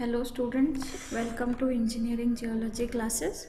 Hello students, welcome to engineering geology classes.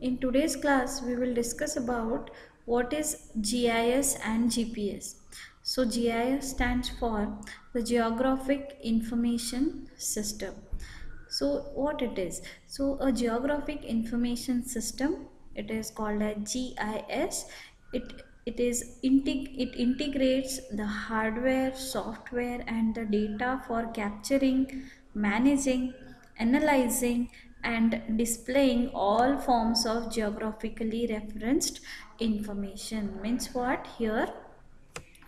In today's class we will discuss about what is GIS and GPS. So GIS stands for the Geographic Information System. So what it is? So a Geographic Information System it is called a GIS. It it is integ- it integrates the hardware software and the data for capturing managing analyzing and displaying all forms of geographically referenced information. Means what? Here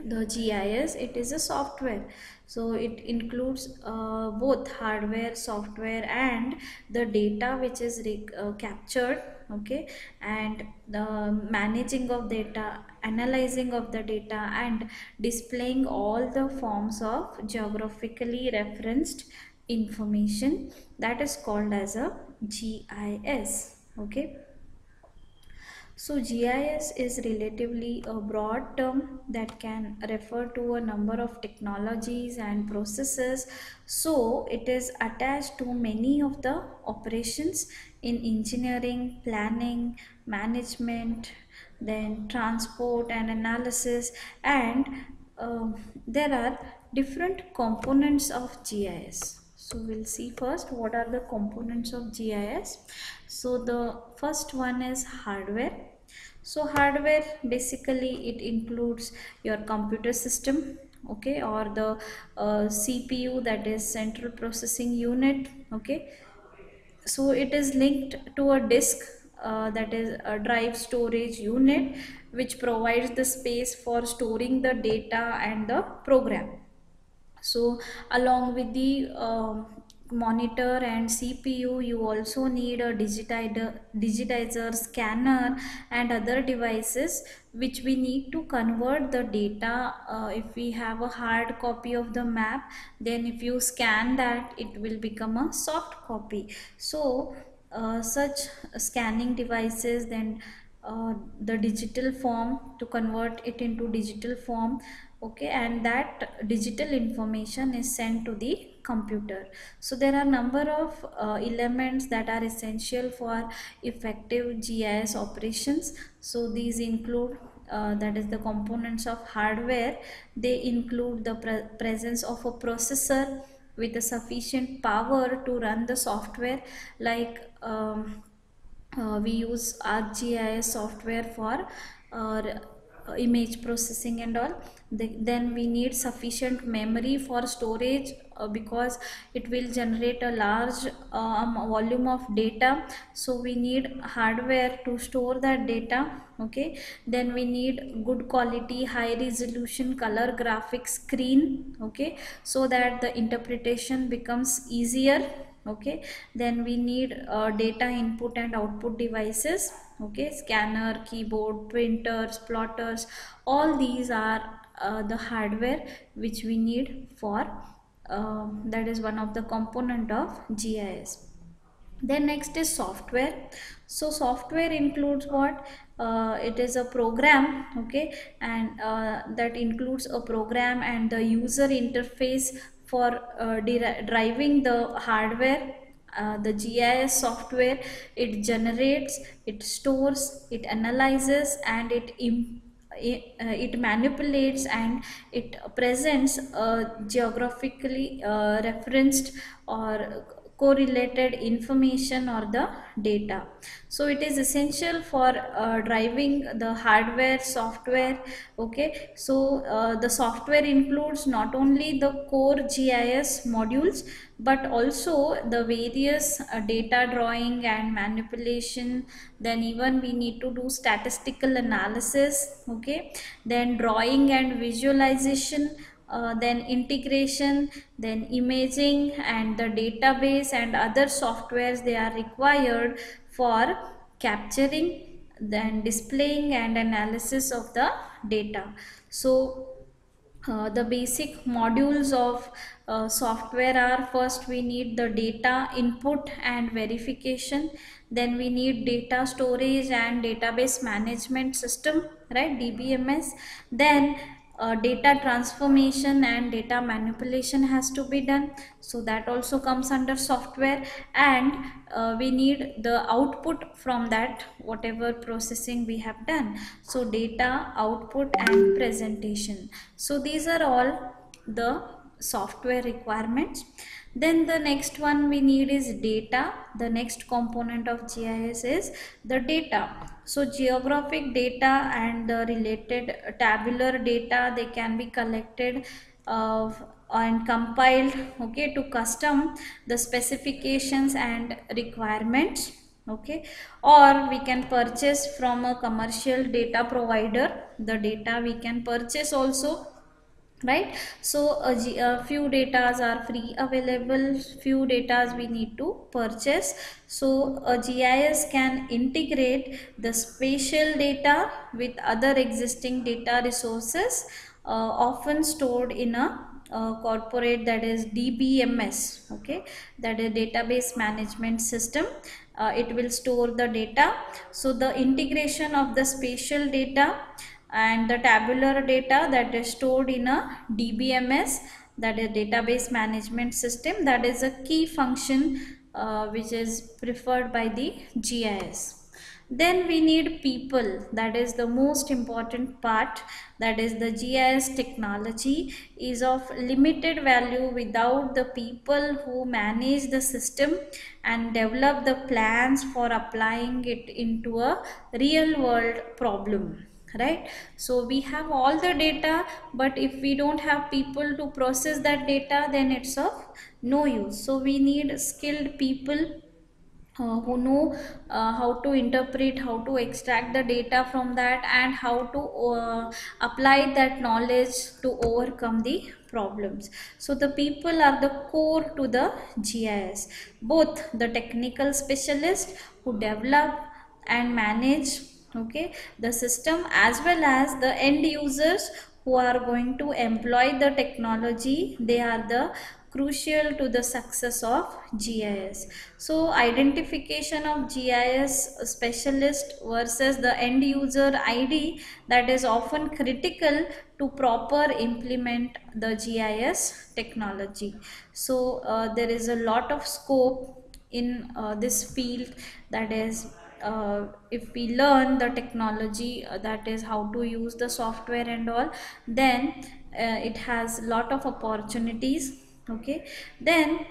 the GIS it is a software. So it includes uh, both hardware software and the data which is uh, captured okay? And the managing of data analyzing of the data and displaying all the forms of geographically referenced information that is called as a GIS okay so GIS is relatively a broad term that can refer to a number of technologies and processes. So it is attached to many of the operations in engineering, planning, management, then transport and analysis and uh, there are different components of GIS. So we'll see first what are the components of GIS. So the first one is hardware. So hardware basically it includes your computer system okay or the uh, CPU that is central processing unit okay. So it is linked to a disk uh, that is a drive storage unit which provides the space for storing the data and the program so along with the um, monitor and CPU you also need a digitizer, digitizer scanner and other devices which we need to convert the data. Uh, if we have a hard copy of the map then if you scan that it will become a soft copy. So uh, such scanning devices then uh, the digital form to convert it into digital form okay and that digital information is sent to the computer. So there are number of uh, elements that are essential for effective gis operations. So these include uh, that is the components of hardware. They include the pre presence of a processor with a sufficient power to run the software. Like um, uh, we use ArcGIS software for uh, image processing and all the, then we need sufficient memory for storage uh, because it will generate a large um, volume of data. So we need hardware to store that data okay? Then we need good quality high resolution color graphic screen okay? So that the interpretation becomes easier okay? Then we need uh, data input and output devices. Okay? Scanner keyboard printers plotters. All these are uh, the hardware which we need for uh, that is one of the component of GIS then next is software. So software includes what? Uh, it is a program. Okay? And uh, that includes a program and the user interface for uh, driving the hardware uh, the GIS software. It generates it stores it analyzes and it it, uh, it manipulates and it presents a geographically uh, referenced or correlated information or the data. So it is essential for uh, driving the hardware software okay? So uh, the software includes not only the core gis modules but also the various uh, data drawing and manipulation. Then even we need to do statistical analysis okay? Then drawing and visualization uh, then integration then imaging and the database and other softwares they are required for capturing then displaying and analysis of the data. So uh, the basic modules of uh, software are first we need the data input and verification. Then we need data storage and database management system right dbms then uh, data transformation and data manipulation has to be done. So that also comes under software. And uh, we need the output from that whatever processing we have done. So data output and presentation. So these are all the software requirements then the next one we need is data. The next component of gis is the data. So geographic data and the related tabular data they can be collected uh, and compiled okay to custom the specifications and requirements okay. Or we can purchase from a commercial data provider. The data we can purchase also right? So a, a few datas are free available few datas we need to purchase. So a gis can integrate the spatial data with other existing data resources uh, often stored in a uh, corporate that is DBMS okay? That is database management system. Uh, it will store the data. So the integration of the spatial data and the tabular data that is stored in a DBMS that is database management system that is a key function uh, which is preferred by the GIS. Then we need people that is the most important part that is the GIS technology is of limited value without the people who manage the system and develop the plans for applying it into a real world problem right? So we have all the data but if we don't have people to process that data then it's of no use. So we need skilled people uh, who know uh, how to interpret how to extract the data from that and how to uh, apply that knowledge to overcome the problems. So the people are the core to the gis both the technical specialist who develop and manage okay the system as well as the end users who are going to employ the technology they are the crucial to the success of GIS. So identification of GIS specialist versus the end user ID that is often critical to proper implement the GIS technology. So uh, there is a lot of scope in uh, this field that is uh, if we learn the technology uh, that is how to use the software and all then uh, it has lot of opportunities okay? Then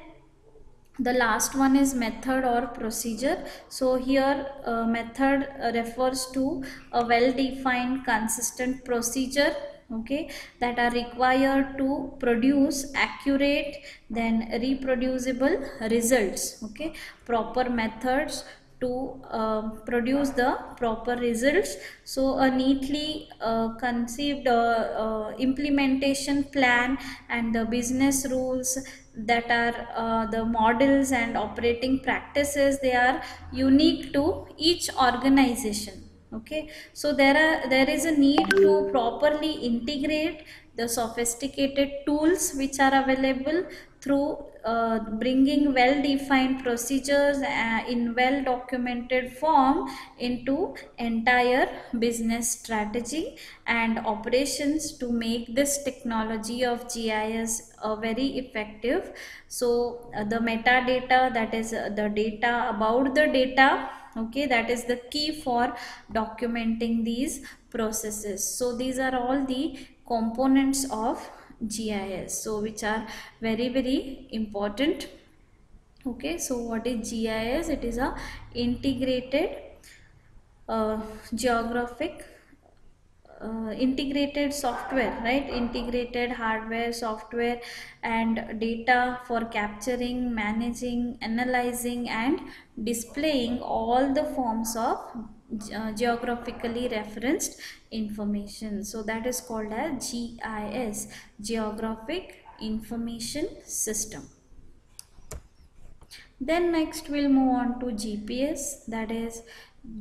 the last one is method or procedure. So here uh, method refers to a well defined consistent procedure okay that are required to produce accurate then reproducible results okay? Proper methods to uh, produce the proper results. So a neatly uh, conceived uh, uh implementation plan and the business rules that are uh, the models and operating practices they are unique to each organization. Okay? So there are there is a need to properly integrate the sophisticated tools which are available through uh, bringing well defined procedures uh, in well documented form into entire business strategy and operations to make this technology of GIS uh, very effective. So uh, the metadata that is uh, the data about the data okay that is the key for documenting these processes. So these are all the components of GIS so which are very very important. Okay so what is GIS it is a integrated uh, geographic uh, integrated software right? Integrated hardware software and data for capturing managing analyzing and displaying all the forms of geographically referenced information. So that is called as GIS geographic information system. Then next we'll move on to GPS that is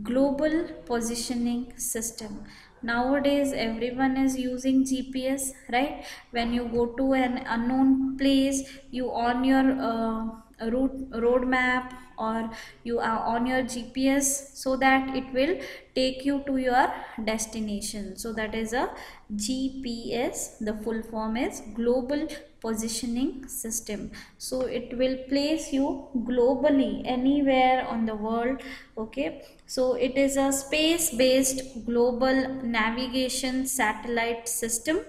global positioning system. Nowadays everyone is using gps right? When you go to an unknown place you on your uh, route road map or you are on your gps so that it will take you to your destination. So that is a gps the full form is global positioning system. So it will place you globally anywhere on the world okay? So it is a space based global navigation satellite system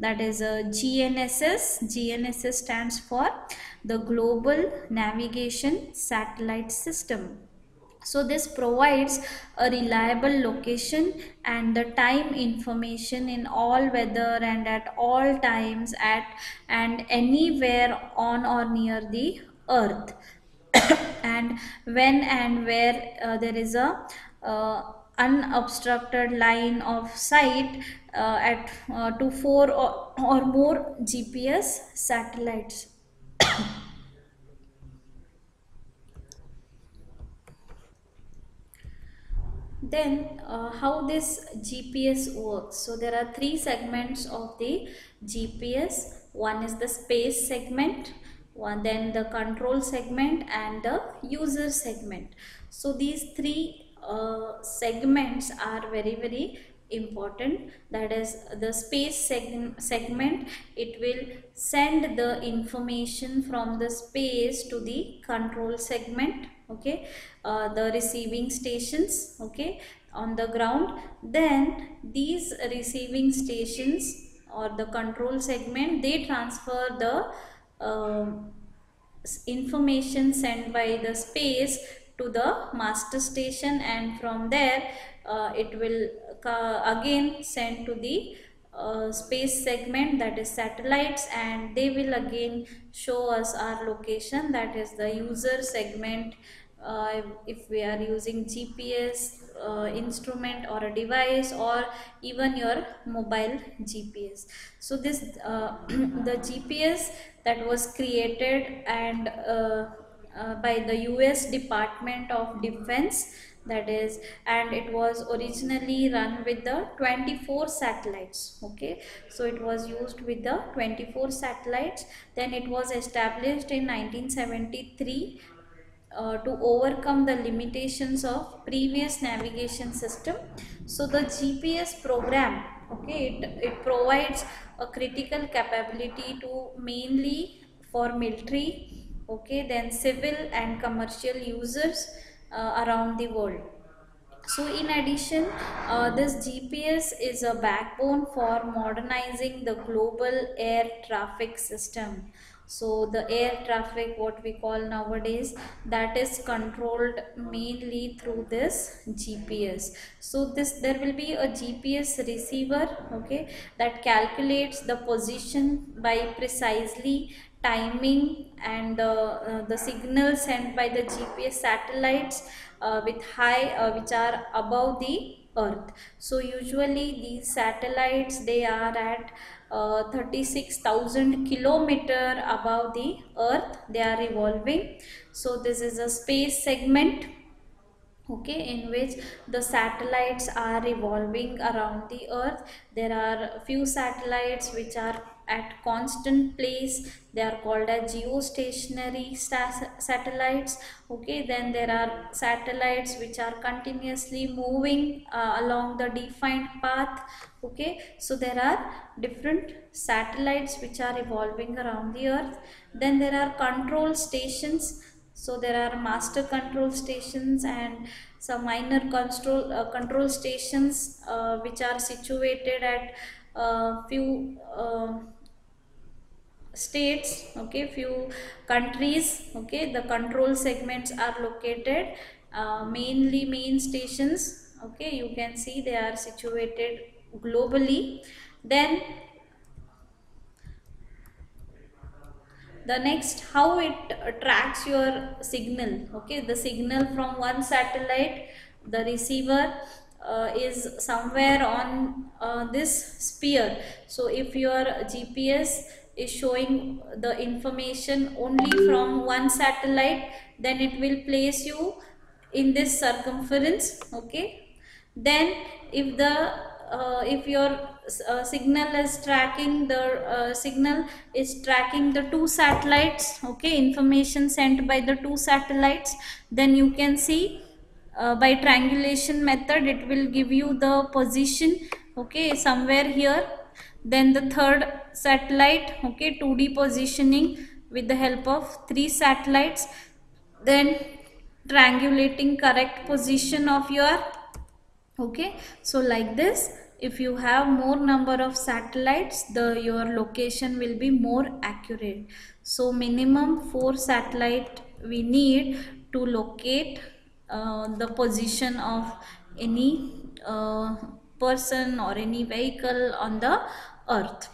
that is a GNSS. GNSS stands for the Global Navigation Satellite System. So this provides a reliable location and the time information in all weather and at all times at and anywhere on or near the earth and when and where uh, there is a uh, unobstructed line of sight uh, at uh, to four or, or more GPS satellites. then uh, how this GPS works. So there are three segments of the GPS one is the space segment one then the control segment and the user segment. So these three uh, segments are very very important. That is the space seg segment it will send the information from the space to the control segment okay? Uh, the receiving stations okay on the ground. Then these receiving stations or the control segment they transfer the uh, information sent by the space to the master station and from there uh, it will uh, again send to the uh, space segment that is satellites and they will again show us our location that is the user segment uh, if we are using GPS uh, instrument or a device or even your mobile GPS. So this uh, the GPS that was created and uh, by the US Department of Defense that is and it was originally run with the 24 satellites okay? So it was used with the 24 satellites. Then it was established in 1973 uh, to overcome the limitations of previous navigation system. So the gps program okay it, it provides a critical capability to mainly for military okay then civil and commercial users uh, around the world. So in addition uh, this gps is a backbone for modernizing the global air traffic system so the air traffic what we call nowadays that is controlled mainly through this gps so this there will be a gps receiver okay that calculates the position by precisely timing and uh, uh, the signal sent by the gps satellites uh, with high uh, which are above the earth. So usually these satellites they are at uh, 36,000 kilometer above the earth they are revolving. So this is a space segment okay in which the satellites are revolving around the earth. There are few satellites which are at constant place. They are called as geostationary satellites. Okay then there are satellites which are continuously moving uh, along the defined path. Okay so there are different satellites which are evolving around the earth. Then there are control stations. So there are master control stations and some minor control uh, control stations uh, which are situated at uh, few uh, states okay few countries okay the control segments are located uh, mainly main stations okay you can see they are situated globally. Then the next how it tracks your signal okay the signal from one satellite the receiver uh, is somewhere on uh, this sphere. So if your gps is showing the information only from one satellite then it will place you in this circumference okay? Then if the uh, if your uh, signal is tracking the uh, signal is tracking the two satellites okay information sent by the two satellites then you can see uh, by triangulation method it will give you the position okay somewhere here. Then the third satellite okay 2d positioning with the help of three satellites then triangulating correct position of your okay. So like this if you have more number of satellites the your location will be more accurate. So minimum four satellite we need to locate uh, the position of any uh, person or any vehicle on the earth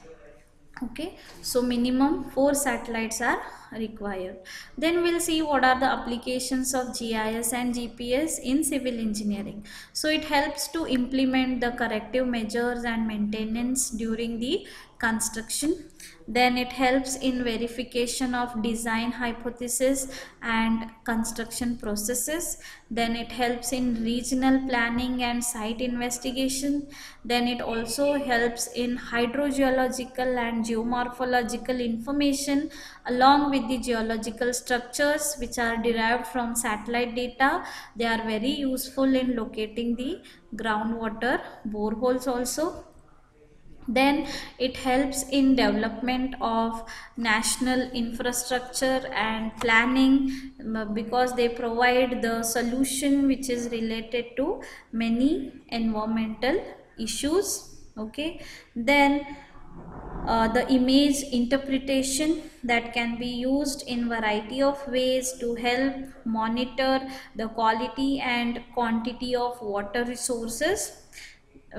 okay so minimum four satellites are required. Then we'll see what are the applications of gis and gps in civil engineering. So it helps to implement the corrective measures and maintenance during the construction. Then it helps in verification of design hypothesis and construction processes. Then it helps in regional planning and site investigation. Then it also helps in hydrogeological and geomorphological information along with the geological structures which are derived from satellite data. They are very useful in locating the groundwater boreholes also then it helps in development of national infrastructure and planning because they provide the solution which is related to many environmental issues okay? Then uh, the image interpretation that can be used in variety of ways to help monitor the quality and quantity of water resources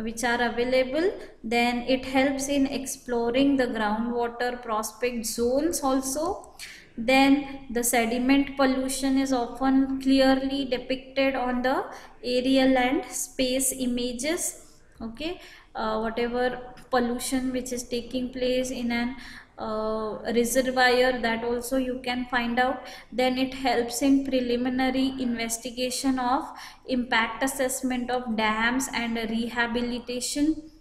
which are available then it helps in exploring the groundwater prospect zones also. Then the sediment pollution is often clearly depicted on the aerial and space images okay? Uh, whatever pollution which is taking place in an uh, reservoir that also you can find out. Then it helps in preliminary investigation of impact assessment of dams and rehabilitation.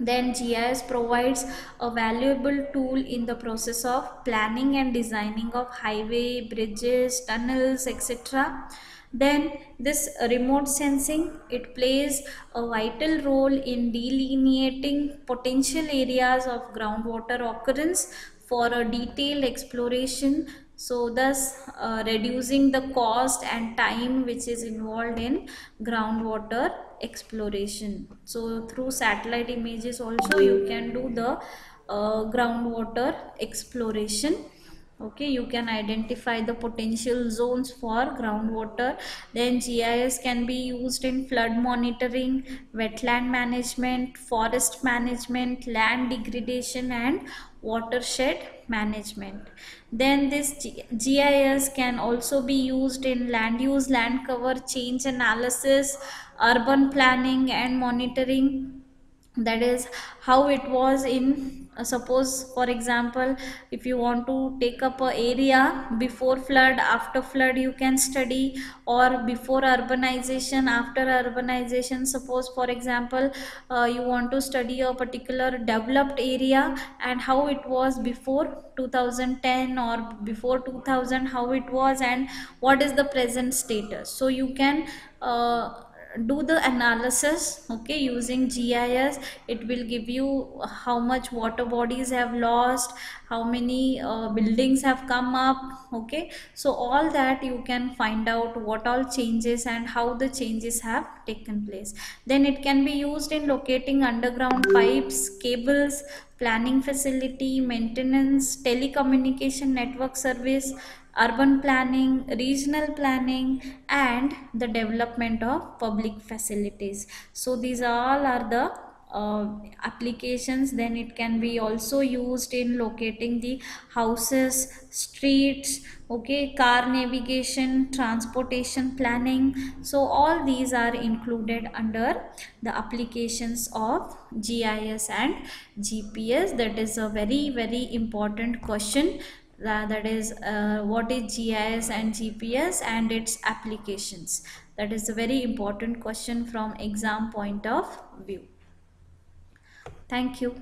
Then GIS provides a valuable tool in the process of planning and designing of highway, bridges, tunnels, etc then this remote sensing it plays a vital role in delineating potential areas of groundwater occurrence for a detailed exploration so thus uh, reducing the cost and time which is involved in groundwater exploration. So through satellite images also you can do the uh, groundwater exploration okay you can identify the potential zones for groundwater. Then gis can be used in flood monitoring wetland management forest management land degradation and watershed management. Then this gis can also be used in land use land cover change analysis urban planning and monitoring. That is how it was in uh, suppose for example if you want to take up a area before flood after flood you can study or before urbanization after urbanization suppose for example uh, you want to study a particular developed area and how it was before 2010 or before 2000 how it was and what is the present status. So you can uh, do the analysis okay using GIS it will give you how much water bodies have lost how many uh, buildings have come up okay. So all that you can find out what all changes and how the changes have taken place. Then it can be used in locating underground pipes cables planning facility maintenance telecommunication network service urban planning, regional planning and the development of public facilities. So these all are the uh, applications. Then it can be also used in locating the houses streets okay car navigation transportation planning. So all these are included under the applications of gis and gps that is a very very important question that is uh, what is GIS and GPS and its applications that is a very important question from exam point of view Thank you.